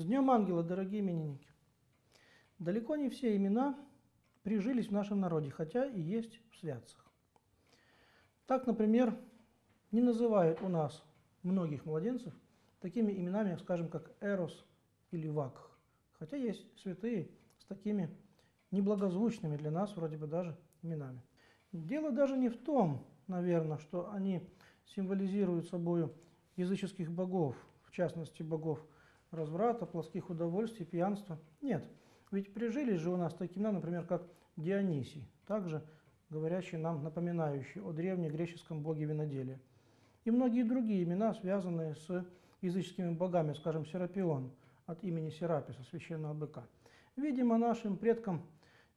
С Днем Ангела, дорогие именинники! Далеко не все имена прижились в нашем народе, хотя и есть в святцах. Так, например, не называют у нас многих младенцев такими именами, скажем, как Эрос или Вакх. Хотя есть святые с такими неблагозвучными для нас вроде бы даже именами. Дело даже не в том, наверное, что они символизируют собой языческих богов, в частности богов разврата, плоских удовольствий, пьянства. Нет, ведь прижились же у нас такие имена, например, как Дионисий, также говорящий нам, напоминающий о древнегреческом боге виноделия. И многие другие имена, связанные с языческими богами, скажем, Серапион от имени Сераписа, священного быка. Видимо, нашим предкам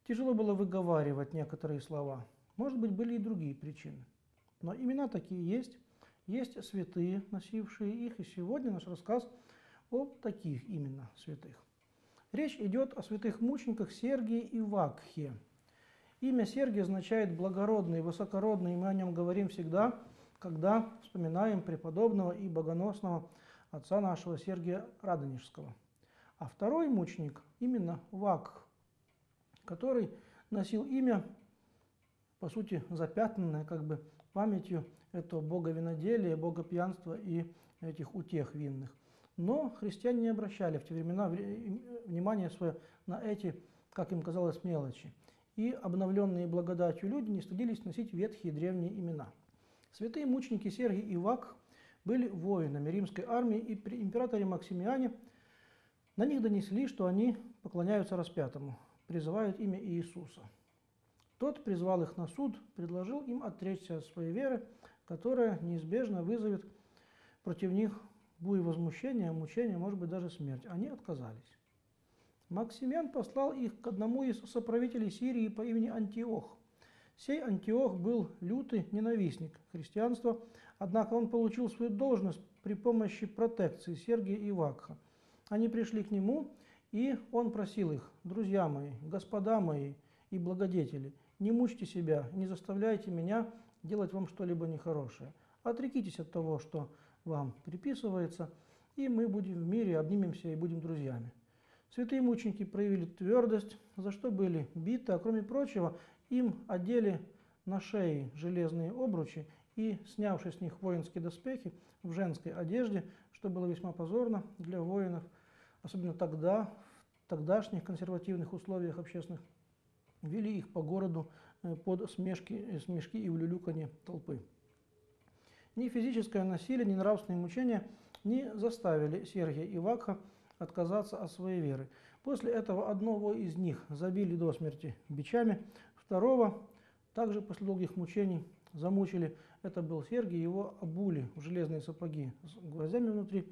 тяжело было выговаривать некоторые слова. Может быть, были и другие причины. Но имена такие есть, есть святые, носившие их, и сегодня наш рассказ о таких именно святых. Речь идет о святых мучениках Сергии и Вакхе. Имя Сергий означает благородный, высокородный, и мы о нем говорим всегда, когда вспоминаем преподобного и богоносного отца нашего Сергия Радонежского. А второй мученик именно Вакх, который носил имя, по сути, запятнанное как бы памятью этого бога виноделия, бога пьянства и этих утех винных. Но христиане не обращали в те времена внимания свое на эти, как им казалось, мелочи. И обновленные благодатью люди не стыдились носить ветхие древние имена. Святые мученики Сергий и Вак были воинами римской армии, и при императоре Максимиане на них донесли, что они поклоняются распятому, призывают имя Иисуса. Тот призвал их на суд, предложил им отречься от своей веры, которая неизбежно вызовет против них бурю возмущения, мучения, может быть, даже смерть. Они отказались. Максимян послал их к одному из соправителей Сирии по имени Антиох. Сей Антиох был лютый ненавистник христианства, однако он получил свою должность при помощи протекции Сергия и Вакха. Они пришли к нему, и он просил их, «Друзья мои, господа мои и благодетели, не мучьте себя, не заставляйте меня делать вам что-либо нехорошее. Отрекитесь от того, что вам приписывается, и мы будем в мире, обнимемся и будем друзьями. Святые мученики проявили твердость, за что были биты, а кроме прочего, им одели на шеи железные обручи и, снявши с них воинские доспехи в женской одежде, что было весьма позорно для воинов, особенно тогда, в тогдашних консервативных условиях общественных, вели их по городу э, под смешки, смешки и улюлюканье толпы. Ни физическое насилие, ни нравственные мучения не заставили Сергия и Вакха отказаться от своей веры. После этого одного из них забили до смерти бичами, второго также после долгих мучений замучили. Это был Сергий, его обули в железные сапоги с гвоздями внутри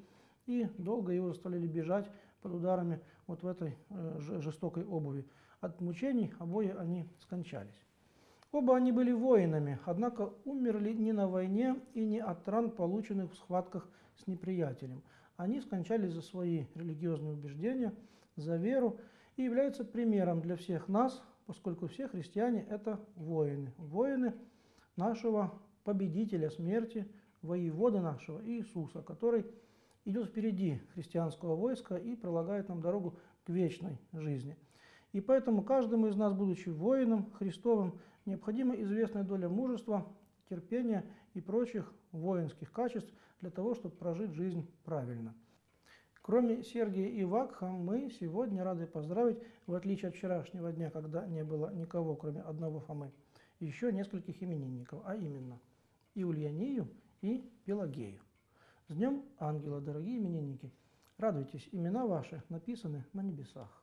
и долго его заставляли бежать под ударами вот в этой э, жестокой обуви. От мучений обои они скончались. Оба они были воинами, однако умерли не на войне и не от ран, полученных в схватках с неприятелем. Они скончались за свои религиозные убеждения, за веру и являются примером для всех нас, поскольку все христиане – это воины. Воины нашего победителя смерти, воевода нашего Иисуса, который идет впереди христианского войска и пролагает нам дорогу к вечной жизни. И поэтому каждому из нас, будучи воином Христовым, необходима известная доля мужества, терпения и прочих воинских качеств для того, чтобы прожить жизнь правильно. Кроме Сергия и Вакха, мы сегодня рады поздравить, в отличие от вчерашнего дня, когда не было никого, кроме одного Фомы, еще нескольких именинников, а именно Иульянию и Пелагею. С Днем Ангела, дорогие именинники! Радуйтесь, имена ваши написаны на небесах.